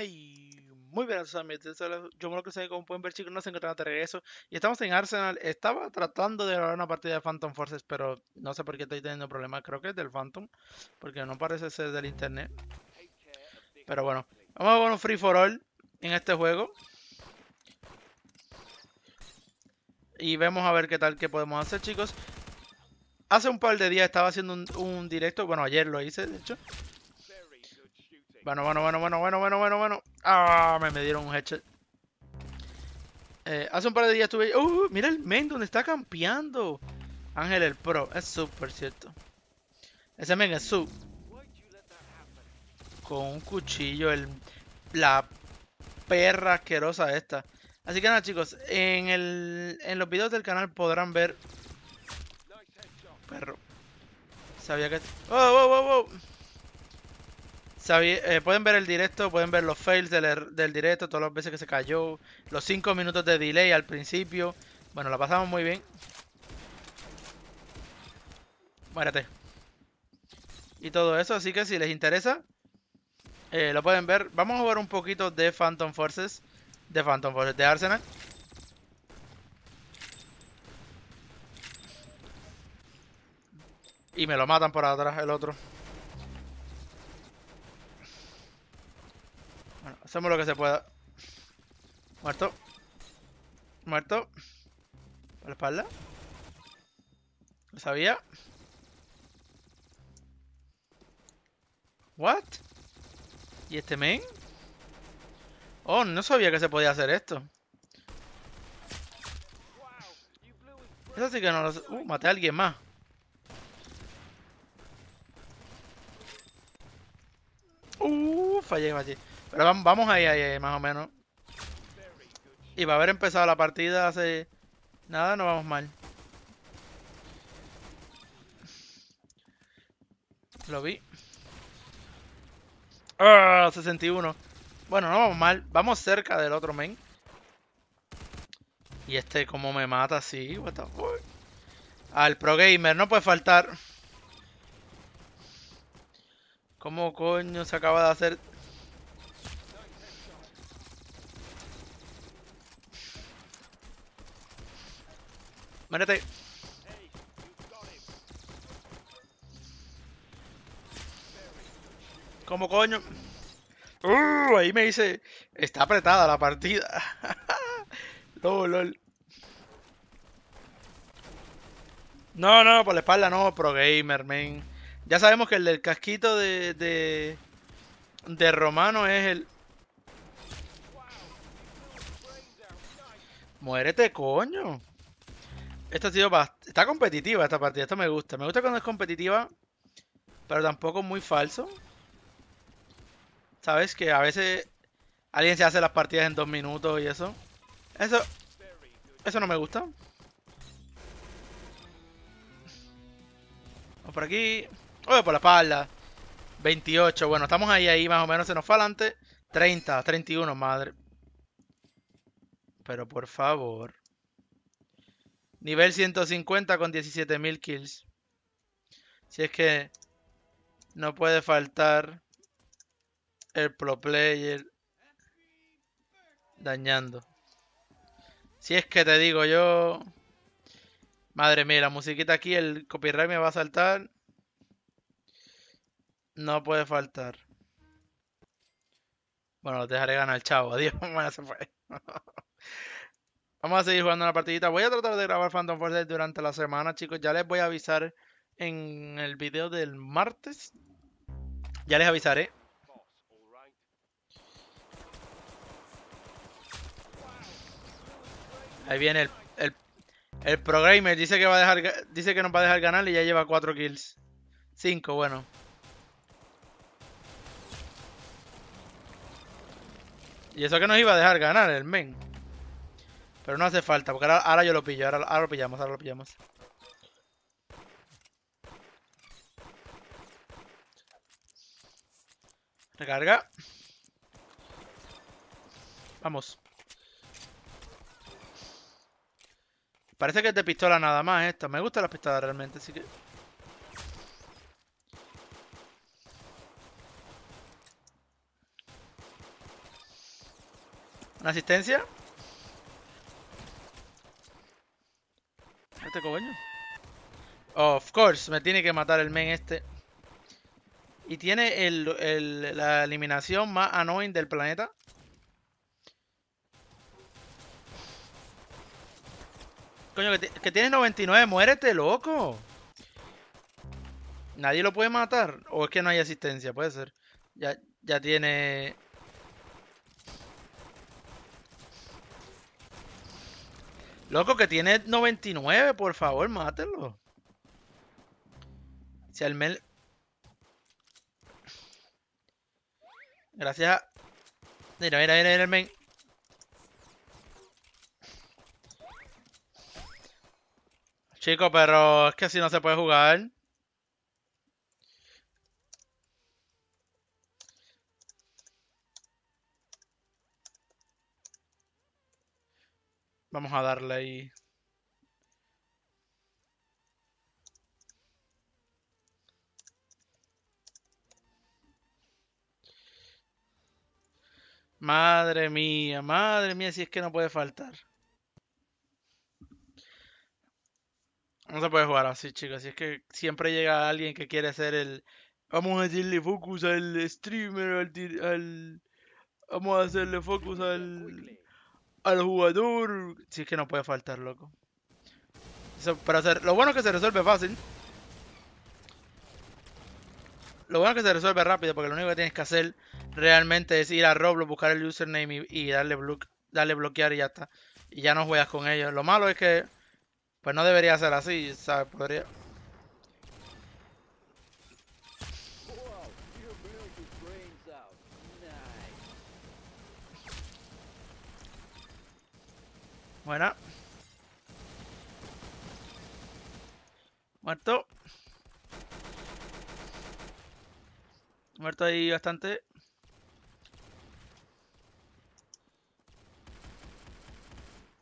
Hey, muy bien. Yo lo que como pueden ver, chicos, no se encuentran de regreso. Y estamos en Arsenal. Estaba tratando de grabar una partida de Phantom Forces, pero no sé por qué estoy teniendo problemas. Creo que es del Phantom, porque no parece ser del internet. Pero bueno, vamos a jugar un free for all en este juego. Y vemos a ver qué tal que podemos hacer, chicos. Hace un par de días estaba haciendo un directo, bueno, ayer lo hice, de hecho. Bueno, bueno, bueno, bueno, bueno, bueno, bueno, bueno. Ah, me, me dieron un headshot. Eh, hace un par de días estuve... ¡Uh! Mira el men donde está campeando. Ángel el Pro. Es súper cierto. Ese men es sub. Con un cuchillo. El, la perra asquerosa esta. Así que nada chicos. En, el, en los videos del canal podrán ver... Perro. Sabía que... ¡Oh, oh, oh! Eh, pueden ver el directo, pueden ver los fails del, er, del, directo, todas las veces que se cayó, los 5 minutos de delay al principio. Bueno, la pasamos muy bien. Muérete. Y todo eso, así que si les interesa, eh, lo pueden ver. Vamos a jugar un poquito de Phantom Forces, de Phantom Forces, de Arsenal. Y me lo matan por atrás el otro. Hacemos lo que se pueda. Muerto. Muerto. Por la espalda. Lo sabía. What? ¿Y este main? Oh, no sabía que se podía hacer esto. Eso sí que no lo sé. Uh, maté a alguien más. Uh, fallé, fallé. Pero vamos ahí, ahí, más o menos. Y va a haber empezado la partida hace... Nada, no vamos mal. Lo vi. ¡Ah! 61. Bueno, no vamos mal. Vamos cerca del otro main. Y este como me mata así. What the fuck. Al pro gamer, no puede faltar. ¿Cómo coño se acaba de hacer Muérete. ¿Cómo coño? Uh, ahí me dice, está apretada la partida. lol, lol. No, no, por la espalda no, pro gamer, man. Ya sabemos que el del casquito de, de, de Romano es el... Muérete, coño. Esta ha sido Está competitiva esta partida, esto me gusta. Me gusta cuando es competitiva, pero tampoco muy falso. ¿Sabes? Que a veces alguien se hace las partidas en dos minutos y eso. Eso... Eso no me gusta. Vamos por aquí. Oye, por la espalda. 28. Bueno, estamos ahí, ahí más o menos. Se nos fue adelante. 30, 31, madre. Pero por favor. Nivel 150 con 17.000 kills. Si es que no puede faltar el pro player dañando. Si es que te digo yo... Madre mía, la musiquita aquí, el copyright me va a saltar. No puede faltar. Bueno, dejaré ganar, chavo. Adiós, se fue. Vamos a seguir jugando la partidita. Voy a tratar de grabar Phantom Force durante la semana, chicos. Ya les voy a avisar en el video del martes. Ya les avisaré. Ahí viene el, el, el. Dice que va a dejar dice que nos va a dejar ganar y ya lleva 4 kills. 5, bueno. Y eso que nos iba a dejar ganar el men. Pero no hace falta, porque ahora, yo lo pillo, ahora, lo pillamos, ahora lo pillamos. Recarga. Vamos. Parece que es de pistola nada más esto. Me gustan las pistolas realmente, así que... ¿Una asistencia? Este coño. Of course, me tiene que matar el men este. Y tiene el, la eliminación más annoying del planeta. Coño, que, que tienes 99, muérete, loco. Nadie lo puede matar. O es que no hay asistencia, puede ser. Ya, ya tiene... Loco, que tiene 99, por favor, mátenlo. Si al mel... Gracias. Mira, mira, mira, mira el men. Chico, pero es que así no se puede jugar. Vamos a darle ahí. Madre mía, madre mía, si es que no puede faltar. No se puede jugar así, chicos. Si es que siempre llega alguien que quiere ser el. Vamos a hacerle focus al streamer, al, al... Vamos a hacerle focus al al jugador. Si es que no puede faltar, loco. Eso, para hacer, lo bueno es que se resuelve fácil. Lo bueno es que se resuelve rápido, porque lo único que tienes que hacer realmente es ir a Roblox, buscar el username y, darle, blo darle bloquear y ya está. Y ya no juegas con ellos. Lo malo es que, pues no debería ser así, ¿sabes? Podría... Buena. Muerto. Muerto ahí bastante.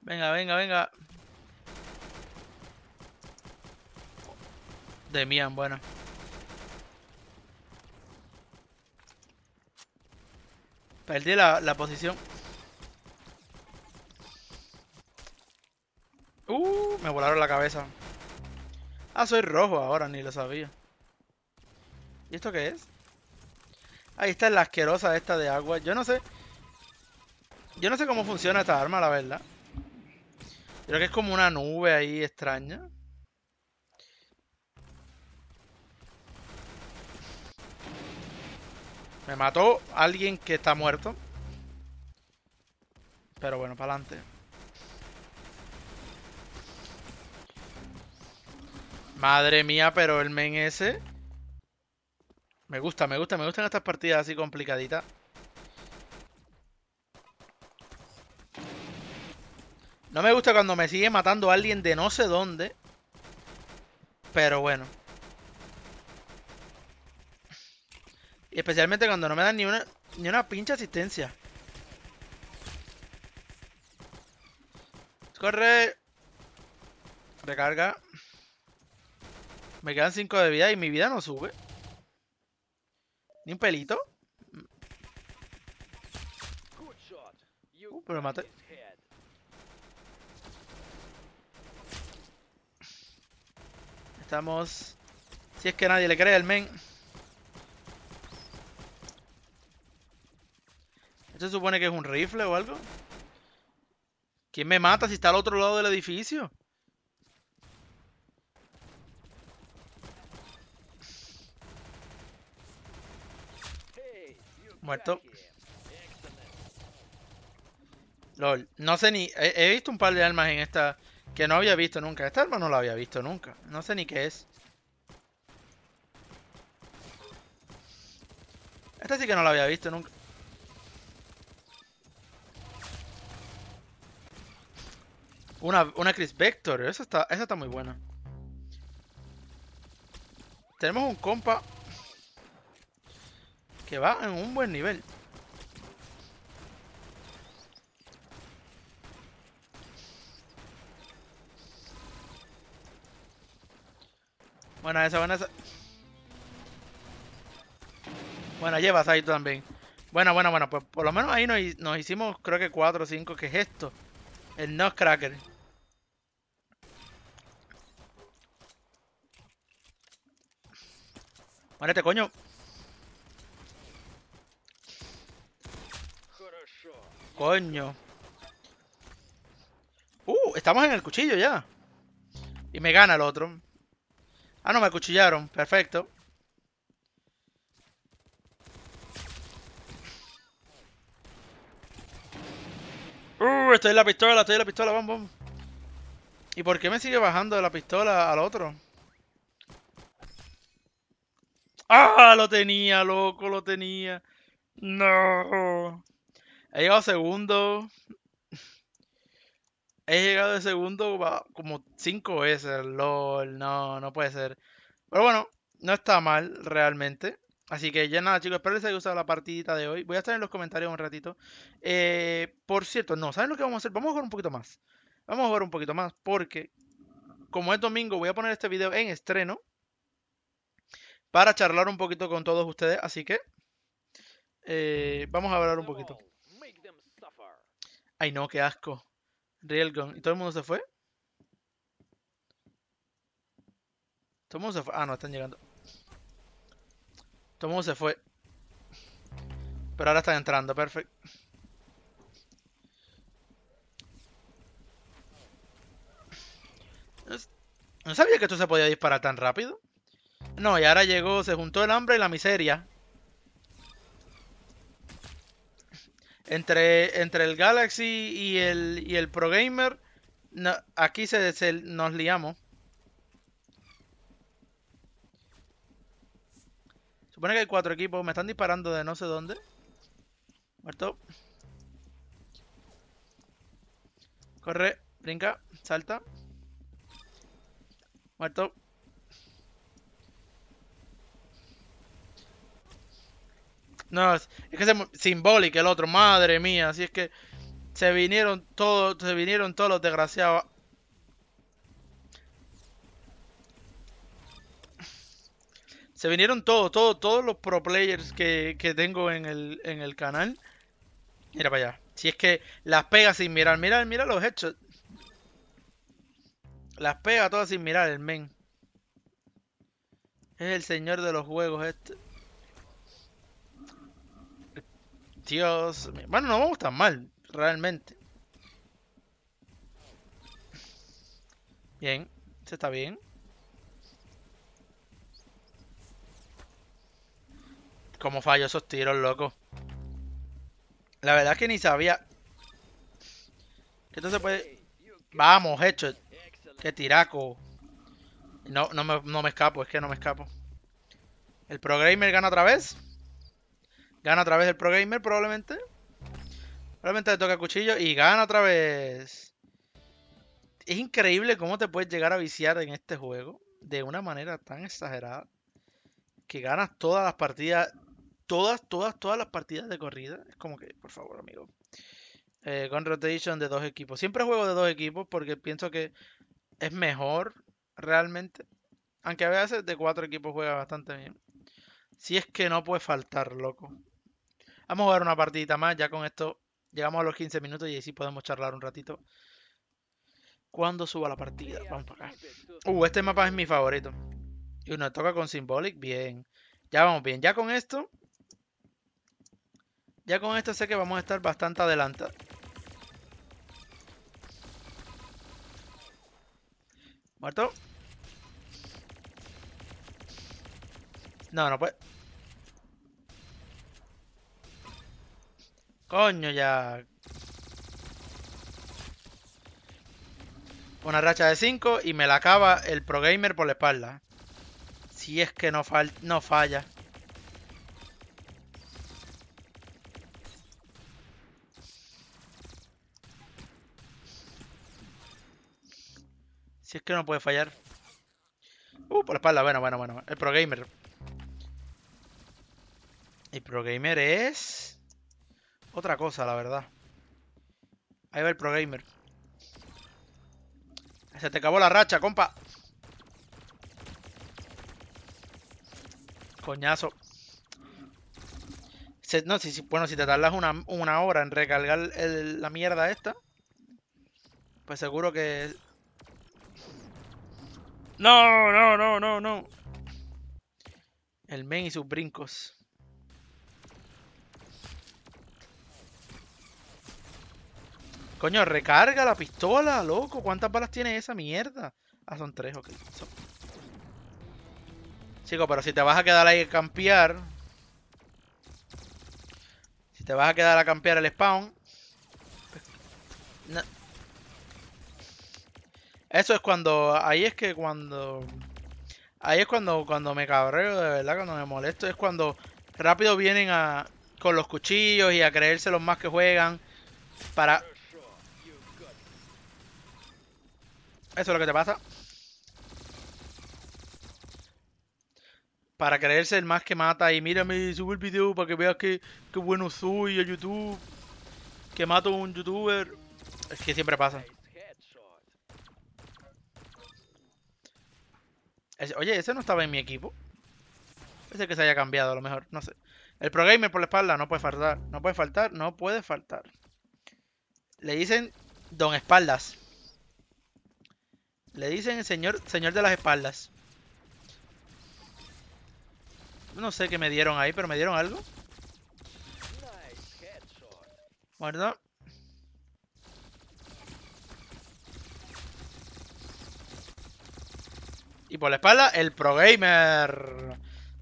Venga, venga, venga. De Mian, bueno. Perdí la, la posición. Uh, me volaron la cabeza. Ah, soy rojo ahora, ni lo sabía. ¿Y esto qué es? Ahí está la asquerosa esta de agua. Yo no sé. Yo no sé cómo funciona esta arma, la verdad. Creo que es como una nube ahí extraña. Me mató alguien que está muerto. Pero bueno, para adelante. Madre mía, pero el men ese... Me gusta, me gusta, me gustan estas partidas así complicaditas. No me gusta cuando me sigue matando alguien de no sé dónde. Pero bueno. Y especialmente cuando no me dan ni una, ni una pinche asistencia. Corre. Recarga. Me quedan 5 de vida y mi vida no sube. Ni un pelito. Uh, pero maté. Estamos... Si es que nadie le cree al men. ¿Esto se supone que es un rifle o algo? ¿Quién me mata si está al otro lado del edificio? Muerto. LOL. No sé ni... He, visto un par de armas en esta que no había visto nunca. Esta arma no la había visto nunca. No sé ni qué es. Esta sí que no la había visto nunca. Una, una Chris Vector. Esa está, esa está muy buena. Tenemos un compa que va en un buen nivel. Buena esa, buena esa. Bueno, llevas ahí también. Bueno, bueno, bueno, pues por lo menos ahí nos, hicimos creo que 4 o 5. ¿Qué es esto? El Nutcracker. Muérete, coño. Coño. Uh, estamos en el cuchillo ya. Y me gana el otro. Ah, no, me acuchillaron. Perfecto. Uh, estoy en la pistola, estoy en la pistola, vamos, vamos. ¿Y por qué me sigue bajando de la pistola al otro? ¡Ah! Lo tenía, loco, lo tenía. No. He llegado segundo. He llegado de segundo como cinco veces. LOL, no, no puede ser. Pero bueno, no está mal realmente. Así que ya nada, chicos, espero les haya gustado la partidita de hoy. Voy a estar en los comentarios un ratito. Eh, por cierto, no, ¿saben lo que vamos a hacer? Vamos a jugar un poquito más. Vamos a jugar un poquito más porque, como es domingo, voy a poner este video en estreno para charlar un poquito con todos ustedes. Así que, eh, vamos a hablar un poquito. Ay, no, qué asco. Railgun. ¿Y todo el mundo se fue? Todo el mundo se fue. Ah, no, están llegando. Todo el mundo se fue. Pero ahora están entrando, perfecto. No sabía que esto se podía disparar tan rápido. No, y ahora llegó, se juntó el hambre y la miseria. Entre, entre el Galaxy y el, y el Pro Gamer, aquí se, se, nos liamos. Supone que hay cuatro equipos. Me están disparando de no sé dónde. Muerto. Corre, brinca, salta. Muerto. No, es que es simbólico el otro, madre mía, así es que se vinieron todos, se vinieron todos los desgraciados Se vinieron todos, todos, todos los pro players que, tengo en el, en el canal. Mira para allá. Si es que las pega sin mirar. Mira, mira los hechos. Las pega todas sin mirar el men. Es el señor de los juegos este. Dios. Bueno, no vamos tan mal, realmente. Bien, se está bien. Cómo falló esos tiros, loco. La verdad es que ni sabía. Se puede... Vamos, hecho. Qué tiraco. No, no me, no me escapo, es que no me escapo. ¿El Pro gana otra vez? Gana otra vez el Pro Gamer, probablemente. Probablemente le toca cuchillo y gana otra vez. Es increíble cómo te puedes llegar a viciar en este juego de una manera tan exagerada que ganas todas las partidas todas, todas, todas las partidas de corrida. Es como que, por favor, amigo. Eh, con rotation de dos equipos. Siempre juego de dos equipos porque pienso que es mejor realmente. Aunque a veces de cuatro equipos juega bastante bien. Si es que no puede faltar, loco. Vamos a jugar una partidita más. Ya con esto llegamos a los 15 minutos y así podemos charlar un ratito. Cuando suba la partida. Vamos para acá. Uh, este mapa es mi favorito. Y uno toca con Symbolic. Bien. Ya vamos bien. Ya con esto ya con esto sé que vamos a estar bastante adelantados. ¿Muerto? No, no puede. Coño, ya. Una racha de 5 y me la acaba el Pro Gamer por la espalda. Si es que no, no falla. Si es que no puede fallar. Uh, por la espalda. Bueno, bueno, bueno. El Pro Gamer. El Pro Gamer es... Otra cosa, la verdad. Ahí va el Pro Gamer. Se te acabó la racha, compa. Coñazo. no, si, bueno, si te tardas una, una hora en recargar la mierda esta, pues seguro que... No, no, no, no, no. El men y sus brincos. Coño, recarga la pistola, loco. ¿Cuántas balas tiene esa mierda? Ah, son tres, ok. Chico, pero si te vas a quedar ahí a campear. Si te vas a quedar a campear el spawn. Eso es cuando. Ahí es que cuando. Ahí es cuando, cuando me cabreo, de verdad, cuando me molesto. Es cuando rápido vienen a. con los cuchillos y a creerse los más que juegan. Para Eso es lo que te pasa. Para creerse el más que mata y mírame, sube el video para que veas que, bueno soy a YouTube. Que mato a un youtuber. Es que siempre pasa. oye, ese no estaba en mi equipo. Ese que se haya cambiado a lo mejor, no sé. El pro gamer por la espalda no puede faltar. No puede faltar, no puede faltar. Le dicen Don Espaldas. Le dicen señor, señor de las espaldas. No sé qué me dieron ahí, pero me dieron algo. Bueno. Y por la espalda, el Pro Gamer.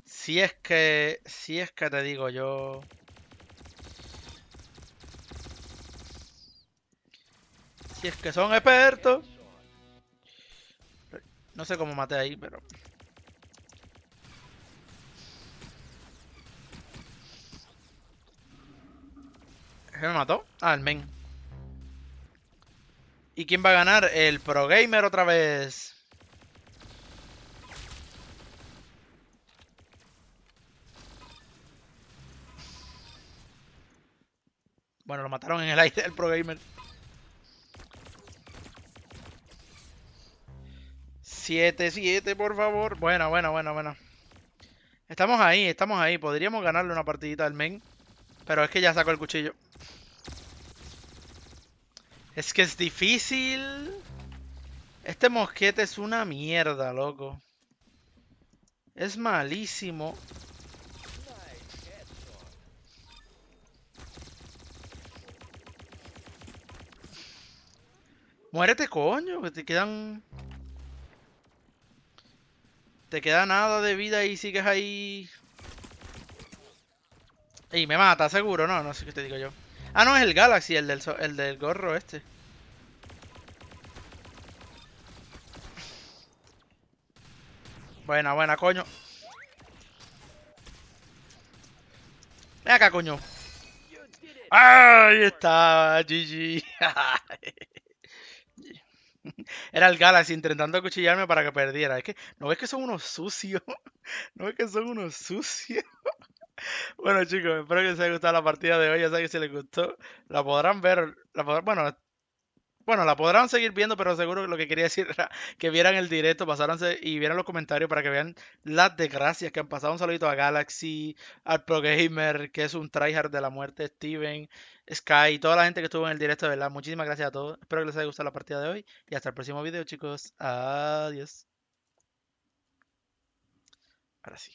Si es que. Si es que te digo yo. Si es que son expertos. No sé cómo maté ahí, pero... ¿Qué me mató? Ah, el main. ¿Y quién va a ganar? El Pro Gamer otra vez. Bueno, lo mataron en el aire el Pro Gamer. 7, 7, por favor. Bueno, bueno, bueno, bueno. Estamos ahí, estamos ahí. Podríamos ganarle una partidita al main. Pero es que ya sacó el cuchillo. Es que es difícil. Este mosquete es una mierda, loco. Es malísimo. Muérete, coño, que te quedan... Te queda nada de vida y sigues ahí. Y me mata, seguro, no, no sé qué te digo yo. Ah, no, es el Galaxy, el del, el del gorro este. Buena, buena, coño. Ven acá, coño. Ahí está, GG. Era el Galaxy intentando cuchillarme para que perdiera. Es que, ¿no ves que son unos sucios? ¿No ves que son unos sucios? Bueno chicos, espero que les haya gustado la partida de hoy. Ya saben que si les gustó, la podrán ver. La bueno, bueno, la podrán seguir viendo, pero seguro que lo que quería decir era que vieran el directo, pasáronse y vieran los comentarios para que vean las desgracias que han pasado. Un saludito a Galaxy, al Pro Gamer, que es un tryhard de la muerte, Steven, Sky, toda la gente que estuvo en el directo, de verdad. Muchísimas gracias a todos. Espero que les haya gustado la partida de hoy y hasta el próximo video, chicos. Adiós. Ahora sí.